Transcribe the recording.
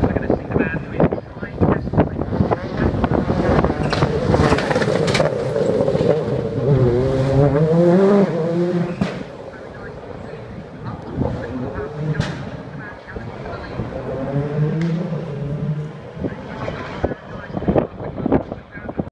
regresión.